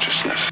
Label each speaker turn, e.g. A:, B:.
A: consciousness.